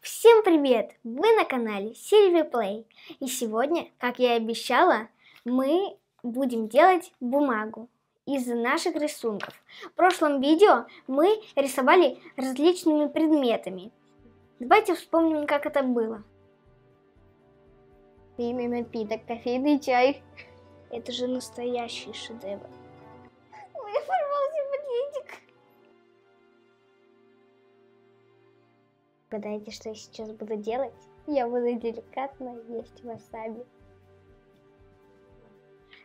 Всем привет! Вы на канале Silvi Play. И сегодня, как я и обещала, мы будем делать бумагу из наших рисунков. В прошлом видео мы рисовали различными предметами. Давайте вспомним, как это было. Имя напиток, кофейный чай. Это же настоящий шедевр. Угадайте, что я сейчас буду делать? Я буду деликатно есть васаби.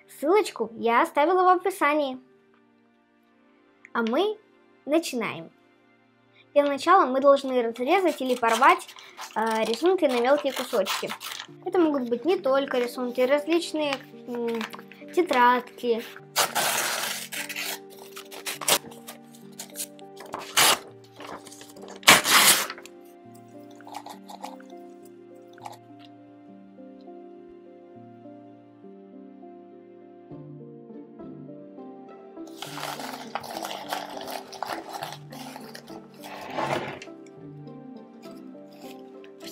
Ссылочку я оставила в описании. А мы начинаем. Для начала мы должны разрезать или порвать э, рисунки на мелкие кусочки. Это могут быть не только рисунки, различные э, тетрадки.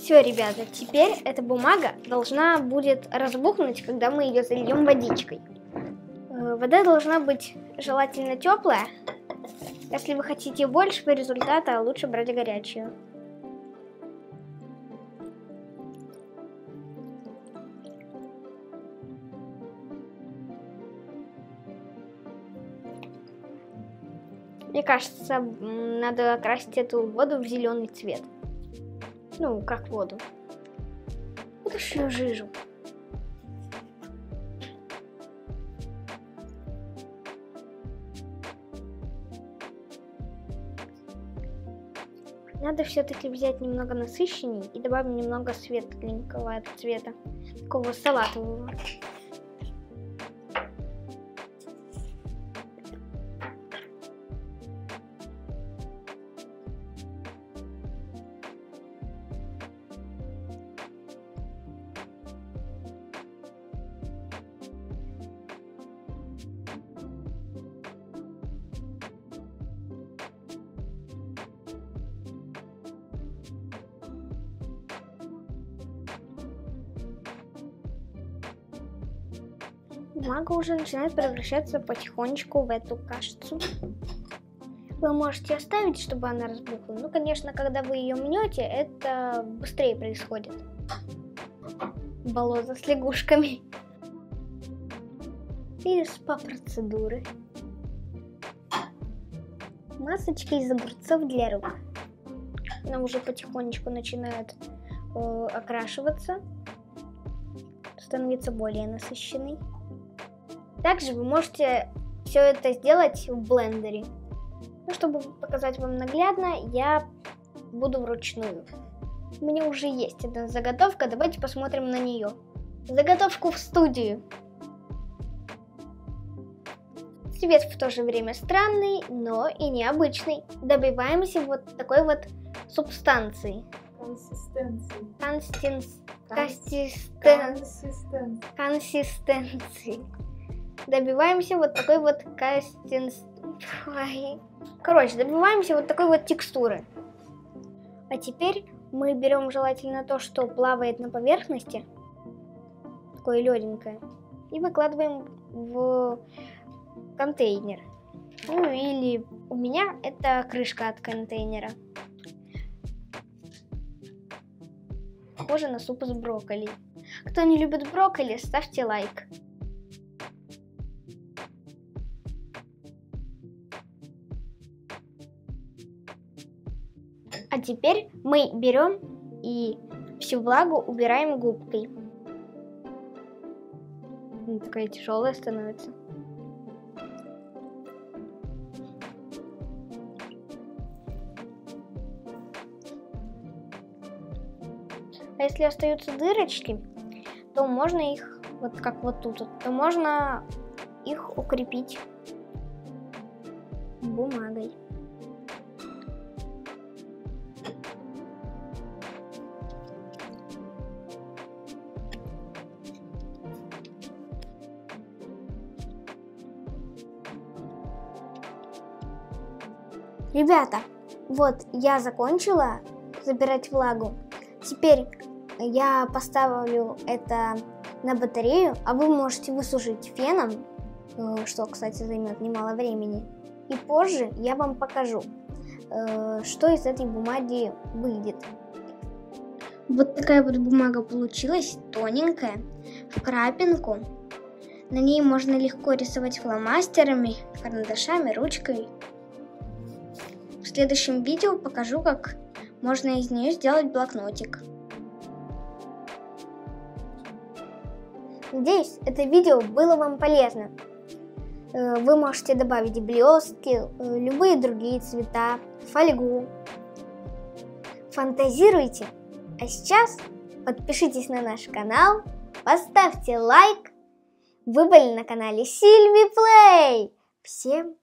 Все, ребята, теперь эта бумага должна будет разбухнуть, когда мы ее зальем водичкой. Э, вода должна быть желательно теплая. Если вы хотите большего результата, лучше брать горячую. Мне кажется, надо окрасить эту воду в зеленый цвет. Ну, как воду. Удушную жижу. Надо все-таки взять немного насыщенней и добавить немного светленького цвета, такого салатового. Бумага уже начинает превращаться потихонечку в эту кашицу. Вы можете оставить, чтобы она разбухла. Ну, конечно, когда вы ее мнете, это быстрее происходит. Болото с лягушками. И спа-процедуры. Масочки из огурцов для рук. Она уже потихонечку начинает э, окрашиваться, становиться более насыщенной. Также вы можете все это сделать в блендере. Ну, чтобы показать вам наглядно, я буду вручную. У меня уже есть одна заготовка, давайте посмотрим на нее. Заготовку в студию. Цвет в то же время странный, но и необычный. Добиваемся вот такой вот субстанции. Консистенции. Консистенции. Консистенции. Консистенции добиваемся вот такой вот кастинс... Короче, добиваемся вот такой вот текстуры. А теперь мы берем желательно то, что плавает на поверхности, такое леденькое, и выкладываем в контейнер. Ну или у меня это крышка от контейнера. Похоже на суп из брокколи. Кто не любит брокколи, ставьте лайк. А теперь мы берем и всю влагу убираем губкой. Она такая тяжелая становится. А если остаются дырочки, то можно их, вот как вот тут, то можно их укрепить бумагой. Ребята, вот я закончила забирать влагу. Теперь я поставлю это на батарею, а вы можете высушить феном, э, что, кстати, займет немало времени. И позже я вам покажу, э, что из этой бумаги выйдет. Вот такая вот бумага получилась, тоненькая, в крапинку. На ней можно легко рисовать фломастерами, карандашами, ручкой. В следующем видео покажу, как можно из нее сделать блокнотик. Надеюсь, это видео было вам полезно. Э, вы можете добавить блестки, э, любые другие цвета, фольгу. Фантазируйте. А сейчас подпишитесь на наш канал, поставьте лайк. Вы были на канале Сильви Плей. Всем